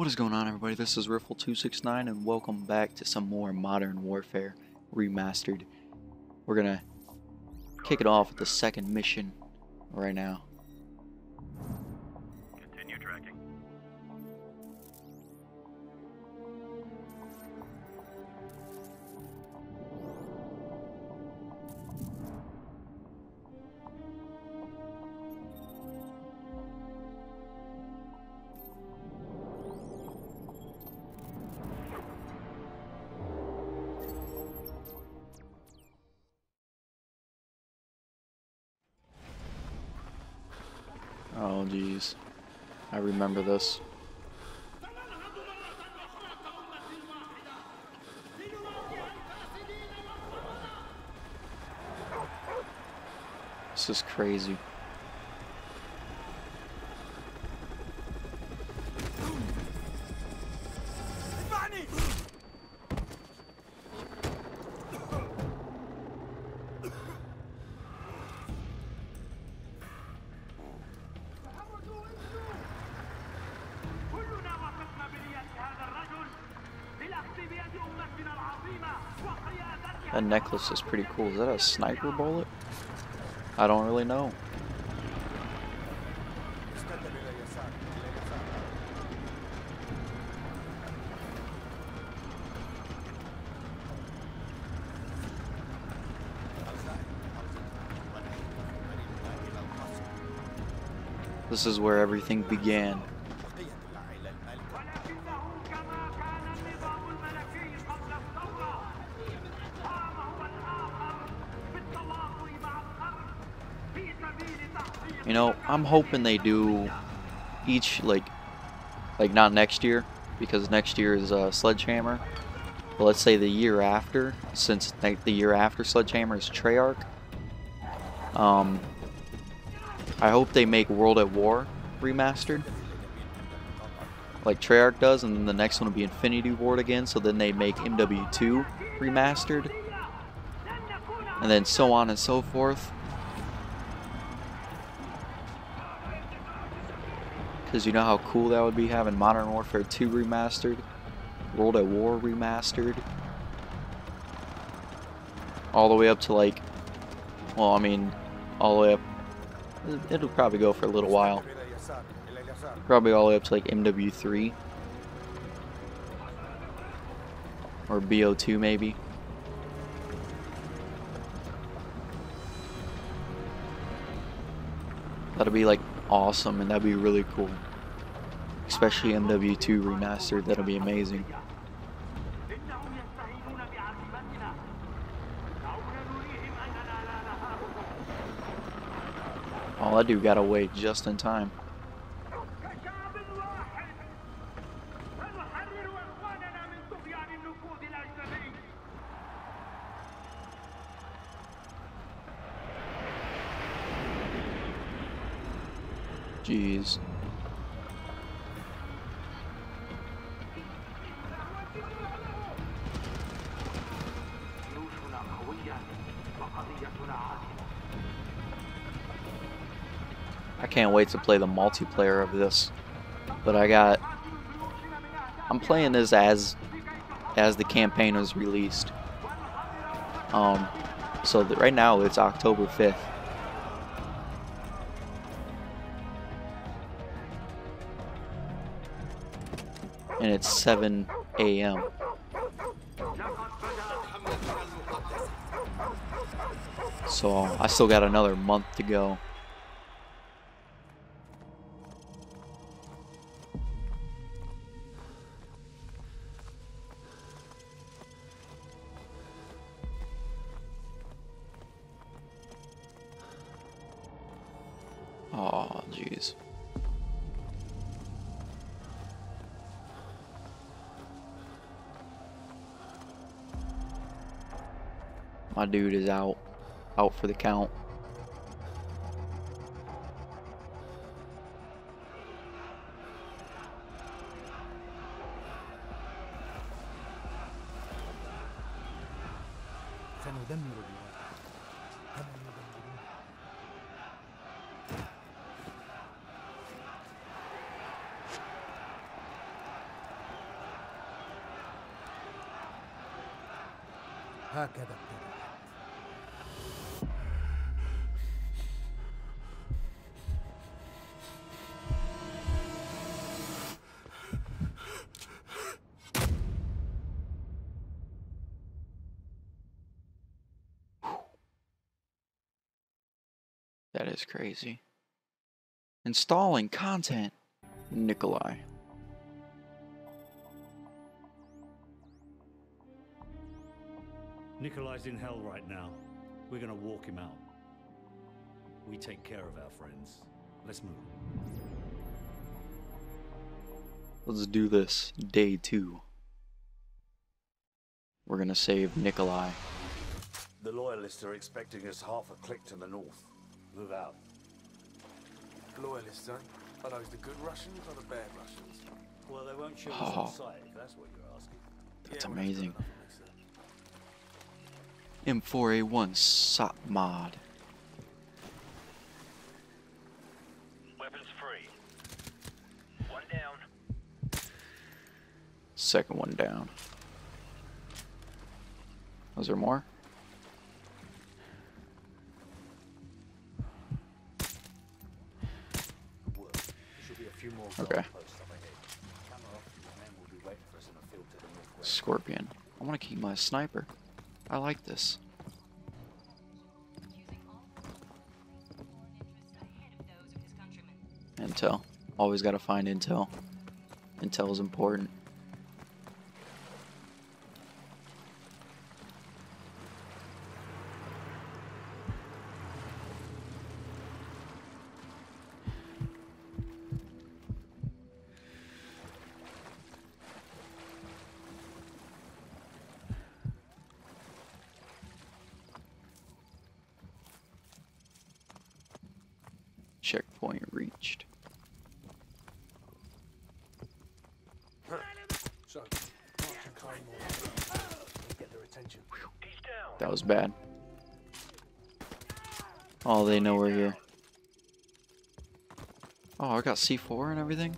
What is going on everybody? This is Riffel269 and welcome back to some more Modern Warfare Remastered. We're gonna kick it off with the second mission right now. I remember this. This is crazy. That necklace is pretty cool. Is that a sniper bullet? I don't really know. This is where everything began. Know, I'm hoping they do each like like not next year because next year is uh, Sledgehammer. But let's say the year after, since like, the year after Sledgehammer is Treyarch. Um, I hope they make World at War remastered, like Treyarch does, and then the next one will be Infinity Ward again. So then they make MW2 remastered, and then so on and so forth. Because you know how cool that would be having Modern Warfare 2 remastered? World at War remastered? All the way up to like, well I mean, all the way up, it'll probably go for a little while. Probably all the way up to like MW3. Or BO2 maybe. That'll be like awesome and that'd be really cool. Especially MW2 remastered, that'll be amazing. All I do gotta wait just in time. Jeez. I can't wait to play the multiplayer of this. But I got... I'm playing this as as the campaign was released. Um, so right now it's October 5th. And it's 7 a.m. So I still got another month to go. Oh, jeez. My dude is out. Out for the count. هكذا is crazy. Installing content. Nikolai. Nikolai's in hell right now. We're gonna walk him out. We take care of our friends. Let's move. Let's do this. Day two. We're gonna save Nikolai. The loyalists are expecting us half a click to the north. Move out. Loyalists, eh? Are those the good Russians or the bad Russians? Well, they won't show us Oh. on sight if that's what you're asking. That's Yeah, amazing. good enough for me, sir. M4A1 SOT mod. Weapons free. One down. Second one down. Was there more? My sniper. I like this. Intel. Always got to find intel. Intel is important. Checkpoint reached. So, March and Claymore. Get their attention. He's down. That was bad. Oh, they know we're here. Oh, I got C4 and everything?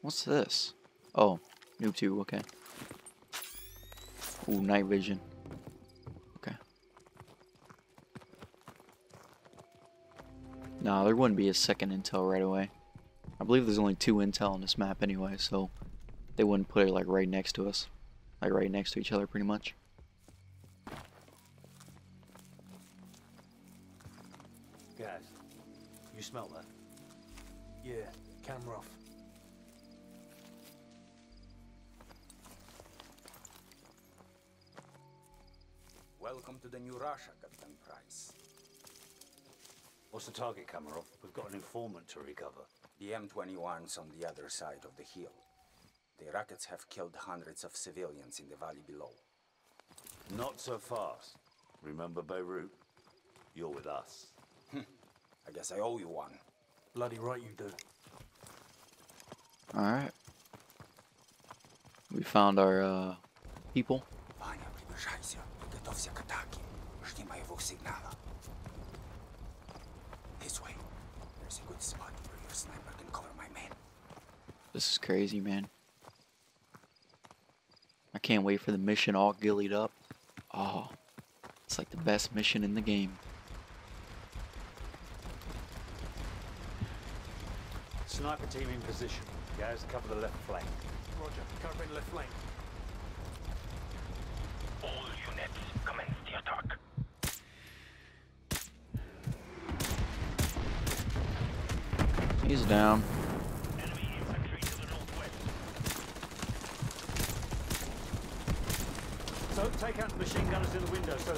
What's this? Oh, noob tube, okay. Ooh, night vision. Okay. Nah, there wouldn't be a second intel right away. I believe there's only two intel on this map anyway, so they wouldn't put it like right next to us. Like right next to each other pretty much. Guys, you smell that? Yeah, camera off. Welcome to the new Russia, Captain Price. What's the target, Kamarov? We've got an informant to recover. The M21's on the other side of the hill. The rockets have killed hundreds of civilians in the valley below. Not so fast. Remember Beirut? You're with us. I guess I owe you one. Bloody right you do. Alright. We found our uh, people. Ваня, приближайся. Готовься к атаке. Жди моего сигнала. This way. There's a good spot where your sniper can cover my men. This is crazy, man. I can't wait for the mission all ghillied up. Oh, it's like the best mission in the game. Sniper team in position. Guys, cover the left flank. Roger, covering left flank. All units, He's down. Enemy infantry to the northwest. So take out the machine gunners in the window so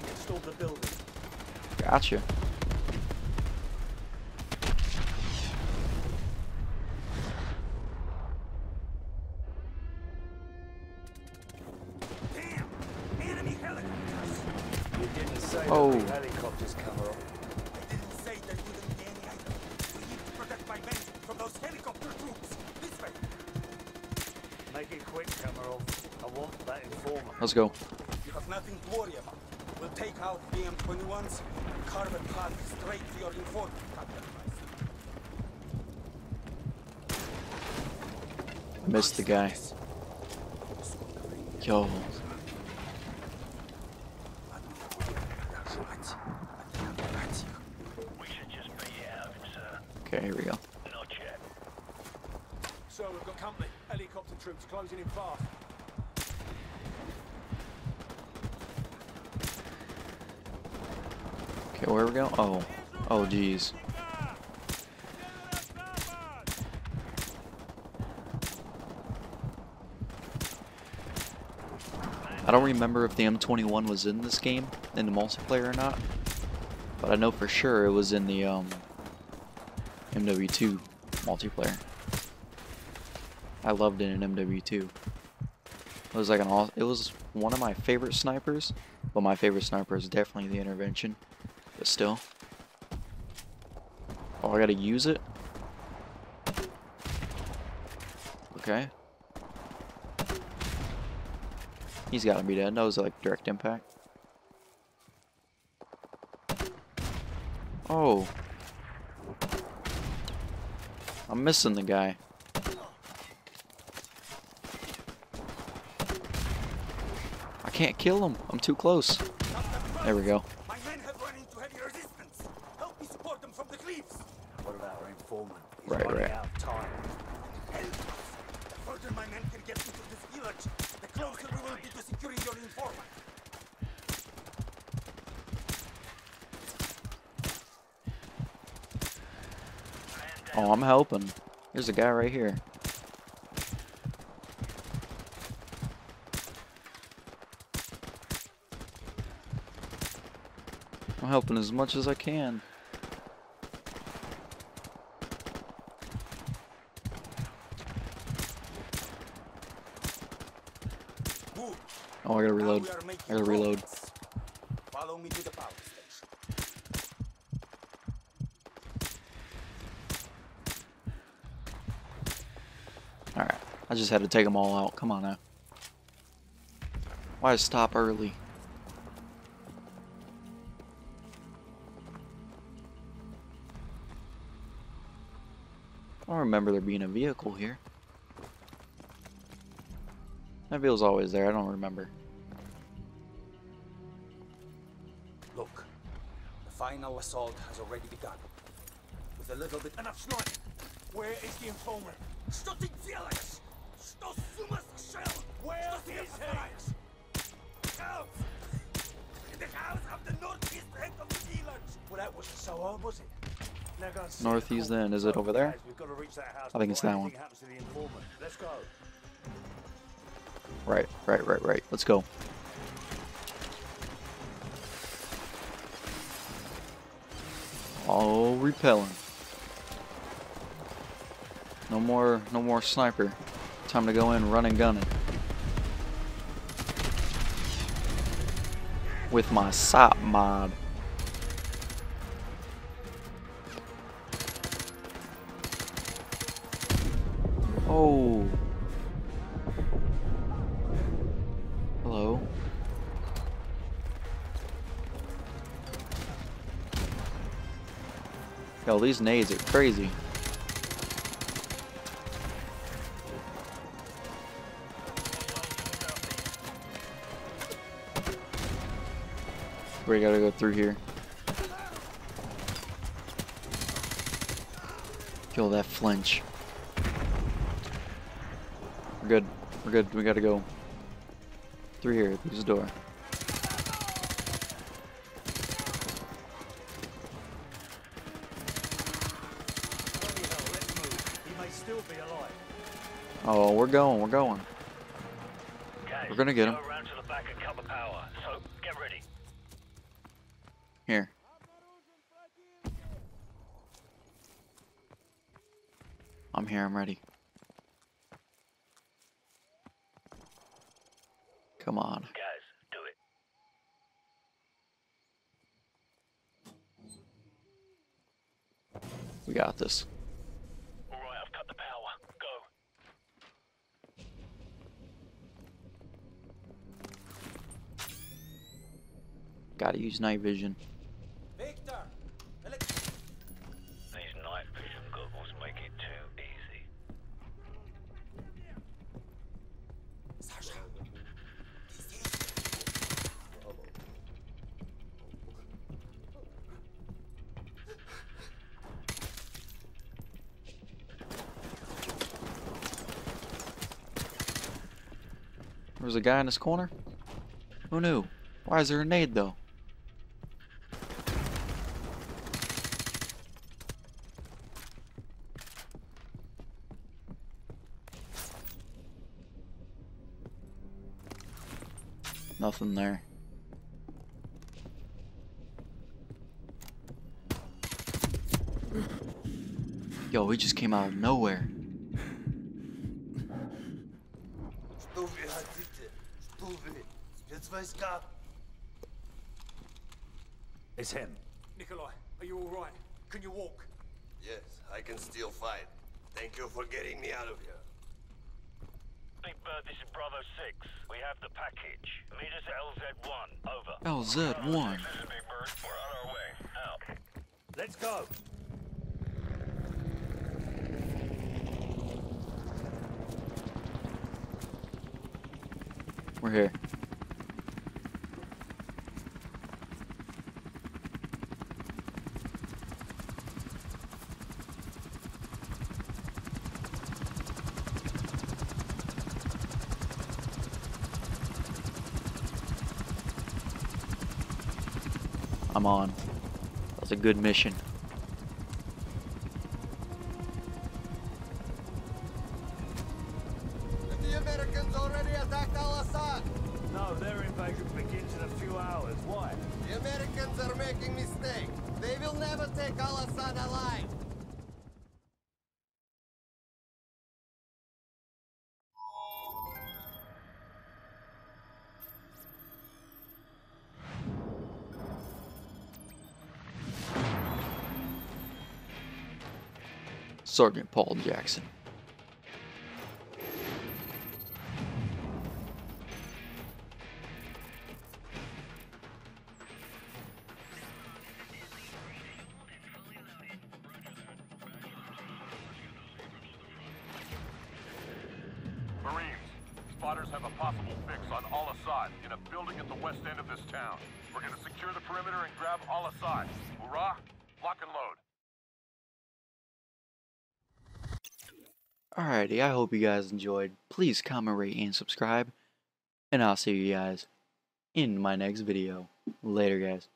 can storm the building. Gotcha. Damn! Enemy helicopters! You didn't say Oh. there'd be helicopters, Kamarov. I didn't say there wouldn't be any either. We need to protect my men from those helicopter troops. This way. Make it quick, Kamarov. I want that informant. Let's go. You have nothing to worry about. We'll take out the M21s and carve a path straight to your informant, Captain Price. Missed the guy. Yo. We should just be out of him, sir. Okay, here we go. Not yet. Sir, we've got company. Helicopter troops closing in fast. Okay, where we go? Oh. Oh, geez. I don't remember if the M21 was in this game, in the multiplayer or not. But I know for sure it was in the um, MW2 multiplayer. I loved it in MW2. It was like an aw- it was one of my favorite snipers, but my favorite sniper is definitely the intervention. But still. Oh, I gotta use it? Okay. He's gotta be dead. That was like direct impact. Oh. I'm missing the guy. I can't kill him. I'm too close. There we go. My men have run into heavy resistance. Help me support them from the cliffs. What about our informant? He's Right, running right. out of time. Help us. The further my men can get into this village, the closer we will be to securing your informant. Oh, I'm helping. There's a guy right here. I'm helping as much as I can. Move. Oh, I gotta Now reload. we are making I gotta reload. progress. Follow me to the power station. Alright. I just had to take them all out. Come on now. Why stop early? I don't remember there being a vehicle here. That vehicle's always there. I don't remember. Look, the final assault has already begun. With a little bit... Enough sniping! Where is the informer? Stop the violence! Что с ума сошел? Where is he? House! In the house of the northeast end of the village! Well, that wasn't so hard, was it? Now go and see the Northeast call. then. Is it over there? Guys, we've got to reach that house I think it's before that one. anything happens to the informant. Let's go. Right, right, right, right. Let's go. All repelling. No more, no more sniper. Time to go in, running gunning. With my SOP mod. Oh. Hello. Yo, these nades are crazy. Gotta go through here. Kill that flinch. We're good. We're good. We gotta go. Through here. Through this door. Oh, we're going. We're going. Okay. We're gonna get him. Go around to the back and cover power. So get ready. Here. I'm here. I'm ready. Come on. Guys, do it. We got this. All right, I've cut the power. Go. Gotta use night vision. There was a guy in this corner? Who knew? Why is there a nade though? Nothing there. Yo, he just came out of nowhere. first. It's him. Nikolai, are you all right? Can you walk? Yes, I can still fight. Thank you for getting me out of here. Big Bird, this is Bravo 6. We have the package. Meet us at LZ1. Over. LZ1. Bird, Let's go. We're here. Good mission. The Americans already attacked Al-Assad. No, their invasion begins in a few hours. Why? The Americans are making mistake. They will never take Al-Assad alive. Sergeant Paul Jackson. Marines, spotters have a possible fix on Al-Assad in a building at the west end of this town. We're gonna secure the perimeter and grab Al-Assad. Hurrah! Lock and load. Alrighty, I hope you guys enjoyed. Please comment, rate, and subscribe. And I'll see you guys in my next video. Later, guys.